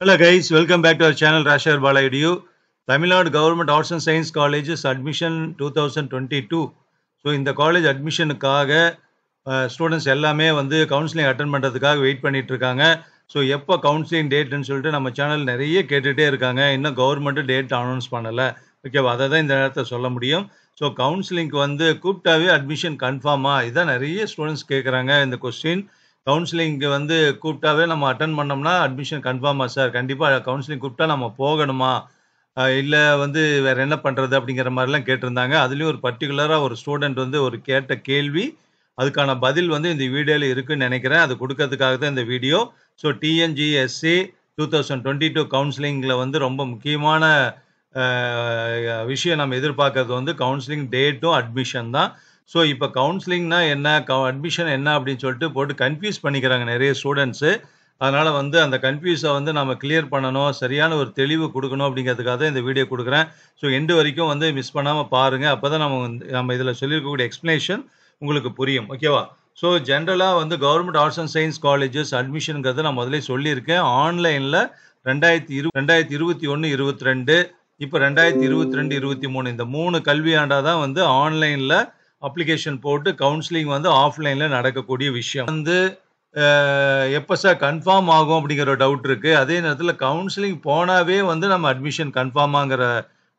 Hello guys welcome back to our channel ராஷர் Bala Tamil Nadu government arts and science colleges admission two thousand twenty two so இந்த college அட்மிஷனுக்காக students எல்லாமே வந்து counselling attend பண்ணுறதுக்காக wait பண்ணிட்டு இருக்காங்க. So எப்போ counselling டேட்டுன்னு சொல்லிட்டு நம்ம சேனல் நிறைய கேட்டுகிட்டே இருக்காங்க. இன்னும் கவர்மெண்ட்டு டேட் அனௌன்ஸ் பண்ணலை. ஓகேவா அதை தான் இந்த நேரத்தில் சொல்ல முடியும். ஸோ கவுன்சிலிங்க்கு வந்து கூப்பிட்டாவே அட்மிஷன் கன்ஃபார்மா இதான் நிறைய ஸ்டூடெண்ட்ஸ் கேட்குறாங்க இந்த கொஸ்டின் கவுன்சிலிங்க்கு வந்து கூப்பிட்டாவே நம்ம அட்டன் பண்ணோம்னா அட்மிஷன் கன்ஃபார்மா சார் கண்டிப்பாக கவுன்சிலிங் கூப்பிட்டா நம்ம போகணுமா? இல்லை வந்து வேற என்ன பண்ணுறது அப்படிங்கிற மாதிரிலாம் கேட்டிருந்தாங்க. அதுலேயும் ஒரு பர்டிகுலராக ஒரு ஸ்டூடெண்ட் வந்து ஒரு கேட்ட கேள்வி அதுக்கான பதில் வந்து இந்த வீடியோவில் இருக்குன்னு நினைக்கிறேன். அது கொடுக்கறதுக்காக தான் இந்த video. So TNGSC two thousand twenty two கவுன்சிலிங்கில் வந்து ரொம்ப முக்கியமான விஷயம் நம்ம எதிர்பார்க்கறது வந்து கவுன்சிலிங் டேட்டும் அட்மிஷன் தான். ஸோ இப்போ கவுன்சிலிங்னா என்ன அட்மிஷன் என்ன அப்படின்னு சொல்லிட்டு போட்டு கன்ஃபியூஸ் பண்ணிக்கிறாங்க நிறைய ஸ்டூடெண்ட்ஸு அதனால் வந்து அந்த கன்ஃபியூஸை வந்து நம்ம கிளியர் பண்ணணும் சரியான ஒரு தெளிவு கொடுக்கணும் அப்படிங்கிறதுக்காக தான் இந்த வீடியோ கொடுக்குறேன். ஸோ எண்டு வரைக்கும் வந்து மிஸ் பண்ணாமல் பாருங்கள் அப்போ தான் நம்ம வந்து நம்ம இதில் சொல்லியிருக்கக்கூடிய எக்ஸ்ப்ளனேஷன் உங்களுக்கு புரியும். ஓகேவா ஸோ ஜென்ரலாக வந்து government arts and science colleges அட்மிஷனுங்கிறத நான் முதலே சொல்லியிருக்கேன். ஆன்லைனில் ரெண்டாயிரத்தி இரு ரெண்டாயிரத்தி இருபத்தி ஒன்று இருபத்தி ரெண்டு இப்போ ரெண்டாயிரத்தி இருபத்தி ரெண்டு இருபத்தி மூணு இந்த மூணு கல்வியாண்டாக தான் வந்து ஆன்லைனில் அப்ளிகேஷன் போட்டு கவுன்சிலிங் வந்து ஆஃப்லைனில் நடக்கக்கூடிய விஷயம். வந்து எப்போ சார் கன்ஃபார்ம் ஆகும் அப்படிங்கிற டவுட் இருக்குது அதே நேரத்தில் கவுன்சிலிங் போனாவே வந்து நம்ம அட்மிஷன் கன்ஃபார்மாங்கிற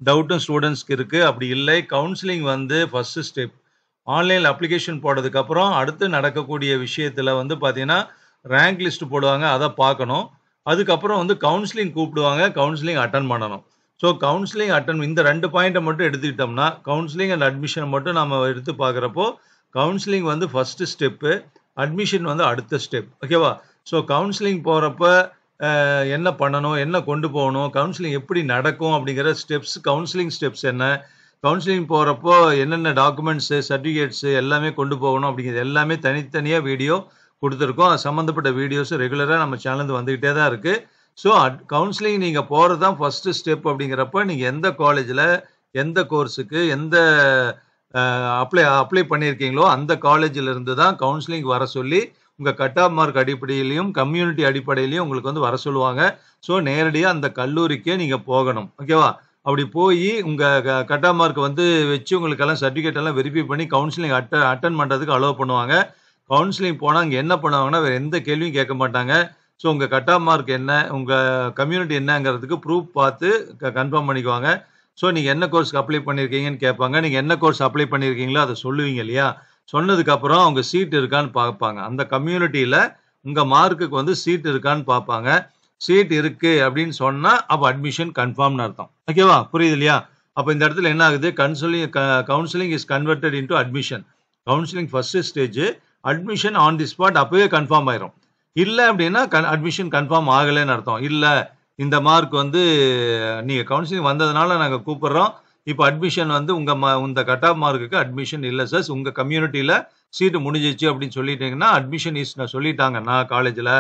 டவுட்டும் ஸ்டூடெண்ட்ஸ்க்கு இருக்குது அப்படி இல்லை கவுன்சிலிங் வந்து ஃபஸ்ட்டு ஸ்டெப் ஆன்லைனில் அப்ளிகேஷன் போட்டதுக்கப்புறம் அடுத்து நடக்கக்கூடிய விஷயத்தில் வந்து பார்த்தீங்கன்னா ரேங்க் லிஸ்ட் போடுவாங்க அதை பார்க்கணும். அதுக்கப்புறம் வந்து கவுன்சிலிங் கூப்பிடுவாங்க கவுன்சிலிங் அட்டன் பண்ணணும். ஸோ கவுன்சிலிங் அட்டன் இந்த ரெண்டு பாயிண்ட்டை மட்டும் எடுத்துக்கிட்டோம்னா கவுன்சிலிங் அண்ட் அட்மிஷன் மட்டும் நம்ம எடுத்து பார்க்குறப்போ கவுன்சிலிங் வந்து ஃபஸ்ட்டு ஸ்டெப்பு அட்மிஷன் வந்து அடுத்த ஸ்டெப் ஓகேவா ஸோ கவுன்சிலிங் போகிறப்ப என்ன பண்ணணும் என்ன கொண்டு போகணும் கவுன்சிலிங் எப்படி நடக்கும் அப்படிங்கிற ஸ்டெப்ஸ் கவுன்சிலிங் ஸ்டெப்ஸ் என்ன? கவுன்சிலிங் போகிறப்போ என்னென்ன டாக்குமெண்ட்ஸு சர்டிஃபிகேட்ஸு எல்லாமே கொண்டு போகணும் அப்படிங்கிறது எல்லாமே தனித்தனியாக வீடியோ கொடுத்துருக்கோம். அது சம்மந்தப்பட்ட வீடியோஸ் ரெகுலராக நம்ம சேனல் வந்துக்கிட்டே தான் இருக்குது ஸோ அட் கவுன்சிலிங் நீங்கள் போகிறது தான் ஃபஸ்ட்டு ஸ்டெப் அப்படிங்கிறப்ப நீங்கள் எந்த காலேஜில் எந்த கோர்ஸுக்கு எந்த அப்ளை அப்ளை பண்ணியிருக்கீங்களோ அந்த காலேஜில் இருந்து தான் கவுன்சிலிங் வர சொல்லி உங்கள் கட் ஆஃப் மார்க் அடிப்படையிலையும் கம்யூனிட்டி அடிப்படையிலையும் உங்களுக்கு வந்து வர சொல்லுவாங்க. ஸோ நேரடியாக அந்த கல்லூரிக்கே நீங்கள் போகணும். ஓகேவா அப்படி போய் உங்கள் கட் ஆஃப் மார்க் வந்து வச்சு உங்களுக்கெல்லாம் சர்டிஃபிகேட் எல்லாம் வெரிஃபை பண்ணி கவுன்சிலிங் அட்ட அட்டன் பண்ணுறதுக்கு அலோவ் பண்ணுவாங்க. கவுன்சிலிங் போனால் அங்கே என்ன பண்ணுவாங்கன்னா வேறு எந்த கேள்வியும் கேட்க மாட்டாங்க. ஸோ உங்கள் கட் ஆஃப் மார்க் என்ன? உங்கள் கம்யூனிட்டி என்னங்கிறதுக்கு ப்ரூஃப் பார்த்து கன்ஃபார்ம் பண்ணிக்குவாங்க. ஸோ நீங்கள் என்ன கோர்ஸ்க்கு அப்ளை பண்ணியிருக்கீங்கன்னு கேட்பாங்க. நீங்கள் என்ன கோர்ஸ் அப்ளை பண்ணியிருக்கீங்களோ அதை சொல்லுவீங்க இல்லையா? சொன்னதுக்கப்புறம் அவங்க சீட் இருக்கான்னு பார்ப்பாங்க. அந்த கம்யூனிட்டியில் உங்கள் மார்க்குக்கு வந்து சீட் இருக்கான்னு பார்ப்பாங்க. சீட் இருக்கு அப்படின்னு சொன்னால் அப்போ அட்மிஷன் கன்ஃபார்ம்னு அர்த்தம். ஓகேவா புரியுது இல்லையா? அப்போ இந்த இடத்துல என்ன ஆகுது? Counselling counselling is converted into admission counselling first stage admission on the spot அப்போவே கன்ஃபார்ம் ஆயிரும். இல்லை அப்படின்னா கன் அட்மிஷன் கன்ஃபார்ம் ஆகலைன்னு அர்த்தம். இல்லை இந்த மார்க் வந்து நீங்கள் கவுன்சிலிங் வந்ததுனால நாங்கள் கூப்பிட்றோம். இப்போ அட்மிஷன் வந்து உங்கள் ம இந்த கட் ஆஃப் மார்க்குக்கு அட்மிஷன் இல்லை சார் உங்கள் கம்யூனிட்டியில் சீட்டு முடிஞ்சிச்சு அப்படின்னு சொல்லிட்டீங்கன்னா அட்மிஷன் இஸ் நான் சொல்லிட்டாங்கன்னா காலேஜில்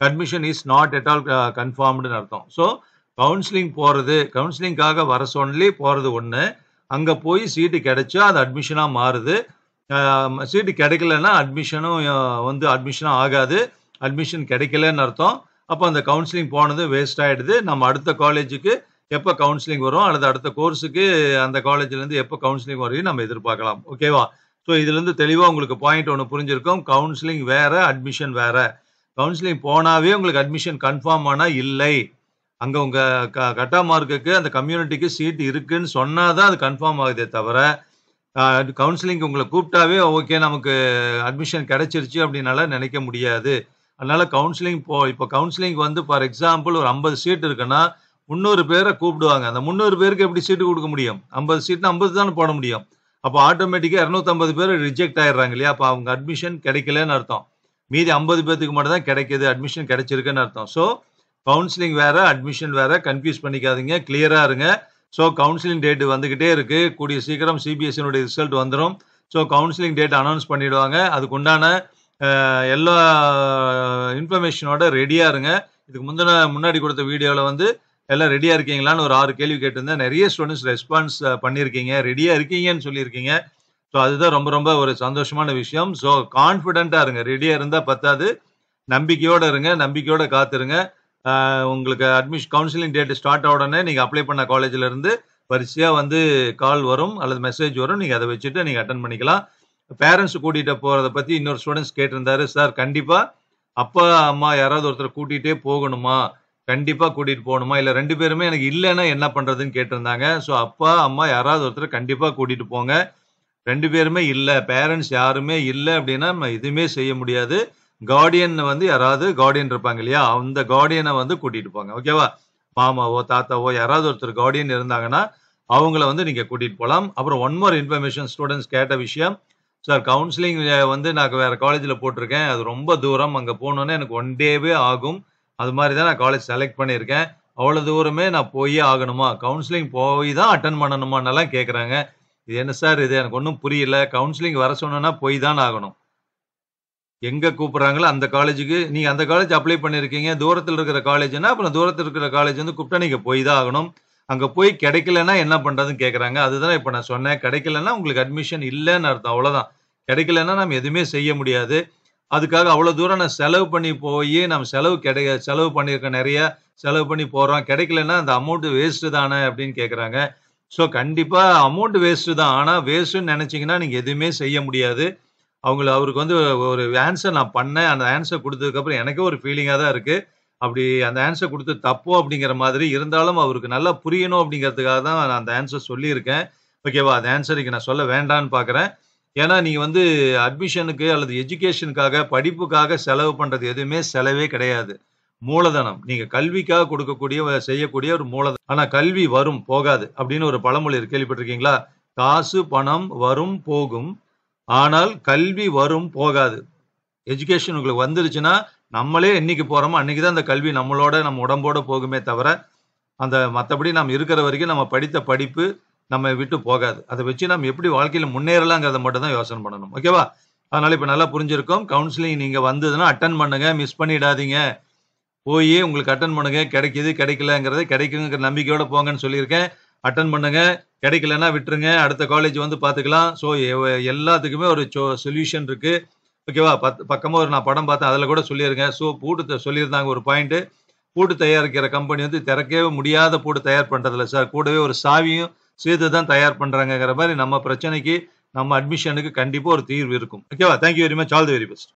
admission is not at all கன்ஃபார்ம்டுன்னு அர்த்தம். ஸோ கவுன்சிலிங் போகிறது கவுன்சிலிங்காக வர சொல்லி போகிறது ஒன்று அங்கே போய் சீட்டு கிடைச்சா அது அட்மிஷனாக மாறுது. சீட்டு கிடைக்கலன்னா அட்மிஷனும் வந்து அட்மிஷனும் ஆகாது. அட்மிஷன் கிடைக்கலன்னு அர்த்தம். அப்போ அந்த கவுன்சிலிங் போனது வேஸ்ட் ஆகிடுது நம்ம அடுத்த காலேஜுக்கு எப்போ கவுன்சிலிங் வரும்? அல்லது அடுத்த கோர்ஸுக்கு அந்த காலேஜ்லேருந்து எப்போ கவுன்சிலிங் வரையும் நம்ம எதிர்பார்க்கலாம். ஓகேவா ஸோ இதுலேருந்து தெளிவாக உங்களுக்கு பாயிண்ட் ஒன்று புரிஞ்சிருக்கும். கவுன்சிலிங் வேறு அட்மிஷன் வேறு. கவுன்சிலிங் போனாவே உங்களுக்கு அட்மிஷன் கன்ஃபார்ம் ஆனால் இல்லை. அங்கே உங்கள் க கட்டா மார்க்குக்கு அந்த கம்யூனிட்டிக்கு சீட் இருக்குன்னு சொன்னால் தான் அது கன்ஃபார்ம் ஆகுதே தவிர கவுன்சிலிங் உங்களை கூப்பிட்டாவே ஓகே நமக்கு அட்மிஷன் கிடைச்சிருச்சு அப்படின்னால நினைக்க முடியாது. அதனால கவுன்சிலிங் போ இப்போ கவுன்சிலிங் வந்து ஃபார் எக்ஸாம்பிள் ஒரு ஐம்பது சீட் இருக்குன்னா முந்நூறு பேரை கூப்பிடுவாங்க. அந்த முந்நூறு பேருக்கு எப்படி சீட்டு கொடுக்க முடியும்? ஐம்பது சீட்னா ஐம்பது தானே போட முடியும். அப்போ ஆட்டோமேட்டிக்காக இரநூத்தம்பது பேர் ரிஜெக்ட் ஆயிடுறாங்க இல்லையா? அப்போ அவங்க அட்மிஷன் கிடைக்கலன்னு அர்த்தம். மீதி ஐம்பது பேர்த்துக்கு மட்டும் தான் கிடைக்கிது அட்மிஷன் கிடைச்சிருக்குன்னு அர்த்தம். ஸோ கவுன்சிலிங் வேற அட்மிஷன் வேற கன்ஃபியூஸ் பண்ணிக்காதீங்க கிளியரா இருங்க. ஸோ கவுன்சிலிங் டேட் வந்துகிட்டே இருக்கு. கூடிய சீக்கிரம் சிபிஎஸ்சினுடைய ரிசல்ட் வந்துடும் ஸோ கவுன்சிலிங் டேட் அனௌன்ஸ் பண்ணிடுவாங்க. அதுக்குண்டான எல்லா இன்ஃபர்மேஷனோட ரெடியாக இருங்க. இதுக்கு முந்தின முன்னாடி கொடுத்த வீடியோவில் வந்து எல்லாம் ரெடியாக இருக்கீங்களான்னு ஒரு ஆறு கேள்வி கேட்டிருந்தேன். நிறைய ஸ்டூடெண்ட்ஸ் ரெஸ்பான்ஸ் பண்ணியிருக்கீங்க. ரெடியாக இருக்கீங்கன்னு சொல்லியிருக்கீங்க. ஸோ அதுதான் ரொம்ப ரொம்ப ஒரு சந்தோஷமான விஷயம். ஸோ கான்ஃபிடென்ட்டாக இருங்க. ரெடியாக இருந்தால் பத்தாது. நம்பிக்கையோடு இருங்க. நம்பிக்கையோடு காத்துருங்க. உங்களுக்கு அட்மிஷன் கவுன்சிலிங் டேட் ஸ்டார்ட் ஆன உடனே நீங்கள் அப்ளை பண்ண காலேஜில் இருந்து வரிசையாக வந்து கால் வரும் அல்லது மெசேஜ் வரும். நீங்கள் அதை வச்சுட்டு நீங்கள் அட்டன் பண்ணிக்கலாம். பேரன்ட்ஸ் கூட்டிட்டு போறத பத்தி இன்னொரு ஸ்டூடண்ட்ஸ் கேட்டிருந்தாரு. சார் கண்டிப்பா அப்பா, அம்மா யாராவது ஒருத்தர் கூட்டிட்டே போகணுமா? கண்டிப்பா கூட்டிட்டு போகணுமா? இல்ல ரெண்டு பேருமே எனக்கு இல்லன்னா என்ன பண்றதுன்னு கேட்டிருந்தாங்க. ஸோ அப்பா, அம்மா யாராவது ஒருத்தர் கண்டிப்பா கூட்டிட்டு போங்க. ரெண்டு பேருமே இல்ல, பேரண்ட்ஸ் யாருமே இல்ல அப்படின்னா நம்ம எதுவுமே செய்ய முடியாது. கார்டியன் வந்து யாராவது கார்டியன் இருப்பாங்க இல்லையா? அந்த கார்டியனை வந்து கூட்டிட்டு போங்க. ஓகேவா? மாமாவோ, தாத்தாவோ யாராவது ஒருத்தர் கார்டியன் இருந்தாங்கன்னா, அவங்கள வந்து நீங்க கூட்டிட்டு போகலாம் அப்புறம் ஒன் மோர் இன்ஃபர்மேஷன் ஸ்டூடண்ட்ஸ் கேட்ட விஷயம். சார் கவுன்சிலிங் வந்து நான் வேற காலேஜில் போட்டிருக்கேன் அது ரொம்ப தூரம். அங்கே போணும்னா எனக்கு ஒன் டேவே ஆகும். அது மாதிரி தான் நான் காலேஜ் செலக்ட் பண்ணியிருக்கேன். அவ்வளோ தூரமே நான் போயே ஆகணுமா? கவுன்சிலிங் போய் தான் அட்டன் பண்ணணுமான்னலாம் கேட்குறாங்க. இது என்ன சார் இது? எனக்கு ஒன்றும் புரியல. கவுன்சிலிங் வர சொன்னா போய் தான் ஆகணும். எங்கே கூப்பிட்றாங்களோ அந்த காலேஜுக்கு நீங்கள் அந்த காலேஜ் அப்ளை பண்ணியிருக்கீங்க. தூரத்தில் இருக்கிற காலேஜ்னா அப்புறம் தூரத்தில் இருக்கிற காலேஜ் வந்து கூப்பிட்டா நீங்கள் போய் தான் ஆகணும். அங்கே போய் கிடைக்கலன்னா என்ன பண்றதுன்னு கேட்குறாங்க. அதுதான் இப்போ நான் சொன்னேன். கிடைக்கலன்னா உங்களுக்கு அட்மிஷன் இல்லைன்னு அர்த்தம். அவ்வளோதான். கிடைக்கலன்னா நம்ம எதுவுமே செய்ய முடியாது. அதுக்காக அவ்வளோ தூரம் நான் செலவு பண்ணி போய் நம்ம செலவு கிடை செலவு பண்ணியிருக்கேன் நிறைய செலவு பண்ணி போகிறோம் கிடைக்கலன்னா அந்த அமௌண்ட்டு வேஸ்ட்டு தானே அப்படின்னு கேட்குறாங்க. ஸோ கண்டிப்பாக அமௌண்ட் வேஸ்ட்டு தான். ஆனால் வேஸ்ட்டுன்னு நினச்சிங்கன்னா நீங்கள் எதுவுமே செய்ய முடியாது. அவங்கள அவருக்கு வந்து ஒரு ஆன்சர் நான் பண்ணேன். அந்த ஆன்சர் கொடுத்ததுக்கப்புறம் எனக்கே ஒரு ஃபீலிங்காக தான் இருக்குது அப்படி அந்த ஆன்சர் கொடுத்து தப்போ அப்படிங்கிற மாதிரி இருந்தாலும் அவருக்கு நல்லா புரியணும் அப்படிங்கிறதுக்காக தான் நான் அந்த ஆன்சர் சொல்லியிருக்கேன். ஓகேவா? அந்த ஆன்சருக்கு நான் சொல்ல வேண்டான்னு பார்க்குறேன். ஏன்னா நீங்கள் வந்து அட்மிஷனுக்கு அல்லது எஜுகேஷனுக்காக, படிப்புக்காக செலவு பண்ணுறது எதுவுமே செலவே கிடையாது. மூலதனம். நீங்கள் கல்விக்காக கொடுக்கக்கூடிய செய்யக்கூடிய ஒரு மூலதனம். ஆனால் கல்வி வரும், போகாது அப்படின்னு ஒரு பழமொழி கேள்விப்பட்டிருக்கீங்களா? காசு, பணம் வரும், போகும். ஆனால் கல்வி வரும், போகாது. எஜுகேஷன் உங்களுக்கு வந்துருச்சுன்னா, நம்மளே என்னைக்கு போறோமோ அன்னைக்கு தான் அந்த கல்வி நம்மளோட, நம்ம உடம்போட போகுமே தவிர, அந்த மற்றபடி நாம் இருக்கிற வரைக்கும் நம்ம படித்த படிப்பு நம்ம விட்டு போகாது. அதை வச்சு நம்ம எப்படி வாழ்க்கையில் முன்னேறலாங்கிறத மட்டும் தான் யோசனை பண்ணணும். ஓகேவா? அதனால இப்போ நல்லா புரிஞ்சிருக்கோம் கவுன்சிலிங் நீங்கள் வந்ததுன்னா அட்டன் பண்ணுங்க. மிஸ் பண்ணிடாதீங்க. போய் உங்களுக்கு அட்டன் பண்ணுங்க. கிடைக்கிது கிடைக்கலங்கிறத கிடைக்குங்கிற நம்பிக்கையோட போங்கன்னு சொல்லியிருக்கேன். அட்டன் பண்ணுங்க. கிடைக்கலன்னா விட்டுருங்க. அடுத்த காலேஜ் வந்து பார்த்துக்கலாம். ஸோ எல்லாத்துக்குமே ஒரு சொ சொல்யூஷன் இருக்குது ஓகேவா? பத் பக்கமாக ஒரு நான் படம் பார்த்தேன். அதில் கூட சொல்லியிருக்கேன். ஸோ பூட்டு சொல்லியிருந்தாங்க ஒரு பாயிண்ட்டு பூட்டு தயாரிக்கிற கம்பெனி வந்து திறக்கவே முடியாத பூட்டு தயார் பண்றதில்ல சார். கூடவே ஒரு சாவியும் சேர்த்து தான் தயார் பண்றாங்கங்கிற மாதிரி நம்ம பிரச்சனைக்கு, நம்ம அட்மிஷனுக்கு கண்டிப்பாக ஒரு தீர்வு இருக்கும். ஓகேவா? Thank you very much. All the very best.